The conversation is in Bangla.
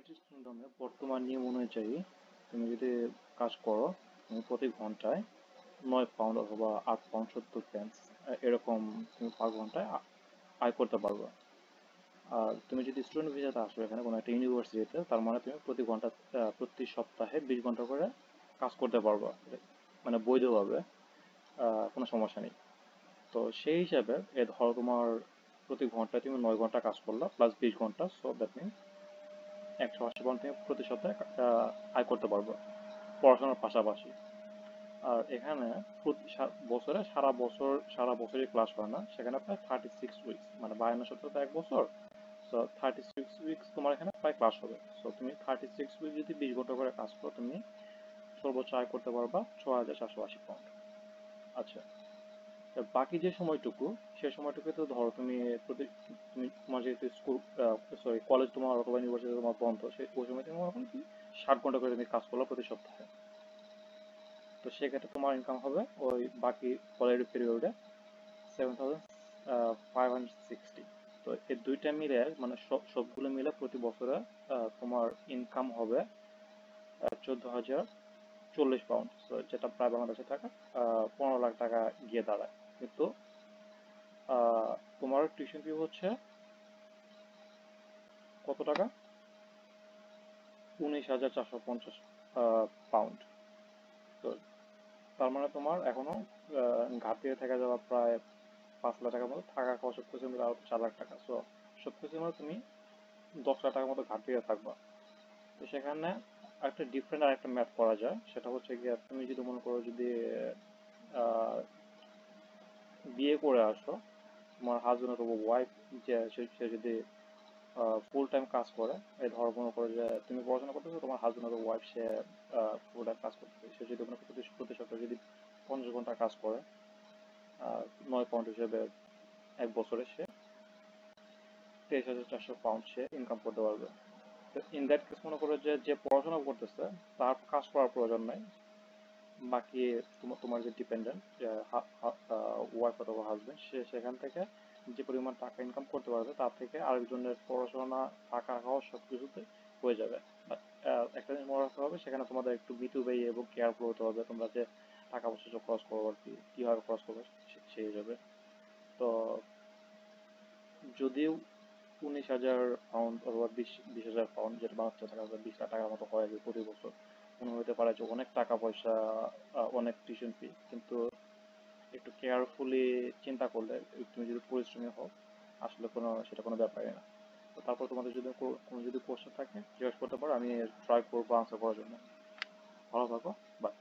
ইউনাইটেড কিংডমে বর্তমান নিয়ম অনুযায়ী তুমি যদি কাজ করো, তুমি প্রতি ঘন্টায় নয় পাউন্ড অথবা আট পাউন্ড সত্তর পেন্স এরকম তুমি পার ঘন্টায় আয় করতে পারবে। আর তুমি যদি স্টুডেন্ট ভিসাতে আসো এখানে কোনো একটা ইউনিভার্সিটিতে তার মানে তুমি প্রতি ঘণ্টা প্রতি সপ্তাহে বিশ ঘণ্টা করে কাজ করতে পারবে। মানে বৈধভাবে কোনো সমস্যা নেই। তো সেই হিসাবে এ ধরো তোমার প্রতি ঘন্টায় তুমি নয় ঘণ্টা কাজ করলা প্লাস বিশ ঘণ্টা সো দ্যাট মিনস একশো আশি পাউন্ড তুমি প্রতি সপ্তাহে আয় করতে পারবে পড়াশোনার পাশাপাশি। আর এখানে বছরে সারা বছর, সারা বছরই ক্লাস হয় না। সেখানে প্রায় থার্টি সিক্স উইকস মানে বায়ান্ন সপ্তাহ তো এক বছর। সো থার্টি সিক্স উইকস তোমার এখানে প্রায় ক্লাস হবে। সো তুমি থার্টি সিক্স উইক যদি বিশ ঘণ্টা করে কাজ করো, তুমি সর্বোচ্চ আয় করতে পারবা ছ হাজার চারশো আশি পাউন্ড আচ্ছা। আর বাকি যে সময়টুকু, সে সময়টুকু তো ধরো তুমি প্রতি তুমি তোমার যেহেতু স্কুল সরি কলেজ তোমার অথবা ইউনিভার্সিটি তোমার বন্ধ সেই ওই সময় তুমি করো কি ষাট ঘণ্টা করে তুমি কাজ করল প্রতি সপ্তাহে। তো সেক্ষেত্রে তোমার ইনকাম হবে ওই বাকি পরের পিরিয়ডে seven thousand five hundred sixty তো এই দুইটা মিলে মানে সব সবগুলো মিলে প্রতি বছরে তোমার ইনকাম হবে চোদ্দ হাজার চল্লিশ পাউন্ড যেটা প্রায় বাংলাদেশে টাকা পনেরো লাখ টাকা গিয়ে দাঁড়ায়। কিন্তু তোমার টিউশন ফি হচ্ছে কত টাকা? উনিশ হাজার চারশো পঞ্চাশ পাউন্ড তো তার মানে তোমার এখনও ঘাটতিতে থেকে যাওয়া প্রায় পাঁচ লাখ টাকার মতো থাকা খাওয়া সব কিছু মিলে আরও চার লাখ টাকা। সো সব কিছু মিলে তুমি দশ লাখ টাকার মতো ঘাটতিতে থাকবা। তো সেখানে একটা ডিফারেন্ট আর একটা ম্যাথ করা যায়। সেটা হচ্ছে গিয়ে তুমি যদি মনে করো যদি বিয়ে করে আসো তোমার হাজবেন্ড অথবা ওয়াইফ যে সে যদি ফুল টাইম কাজ করে, এই ধরো মনে করো যে তুমি পড়াশোনা করতেছো, তোমার হাজবেন্ড অথবা ওয়াইফ সে ফুল টাইম কাজ করতেছে। সে যদি করো প্রতি প্রতি সপ্তাহে যদি পঞ্চাশ ঘণ্টা কাজ করে নয় পাউন্ড হিসেবে এক বছরে সে তেইশ হাজার চারশো পাউন্ড সে ইনকাম করতে পারবে। ইন দ্যাট কেস মনে করো যে যে পড়াশোনা করতেছে, তার কাজ করার প্রয়োজন নাই। বাকি তোমার যে ডিপেন্ডেন্ট ওয়াইফ অথবা হাজবেন্ড সে সেখান থেকে যে পরিমাণ টাকা ইনকাম করতে পারবে, তার থেকে আরেকজনের পড়াশোনা, থাকা, খাওয়া সব কিছুতে হয়ে যাবে। একটা জিনিস মনে রাখতে হবে, সেখানে তোমাদের একটু মিতব্যয়ী এবং কেয়ারফুল হতে হবে, তোমরা যে টাকা পয়সা খরচ করব আর কি, কীভাবে খরচ করবে সেই হিসাবে তো যদিও উনিশ হাজার পাউন্ড অথবা বিশ বিশ হাজার পাউন্ড যেটা বাংলাদেশে টাকা বিশ লাখ টাকার মতো হয় প্রতি বছর পারে যে অনেক টাকা পয়সা অনেক টিউশন ফি কিন্তু একটু কেয়ারফুলি চিন্তা করলে তুমি যদি পরিশ্রমী হও, আসলে কোনো, সেটা কোনো ব্যাপারই না। তো তারপর তোমাদের যদি কোনো যদি কোশ্চেন থাকে, জিজ্ঞেস করতে পারো, আমি ট্রাই করব আনসার করার জন্য। ভালো থাকো বাই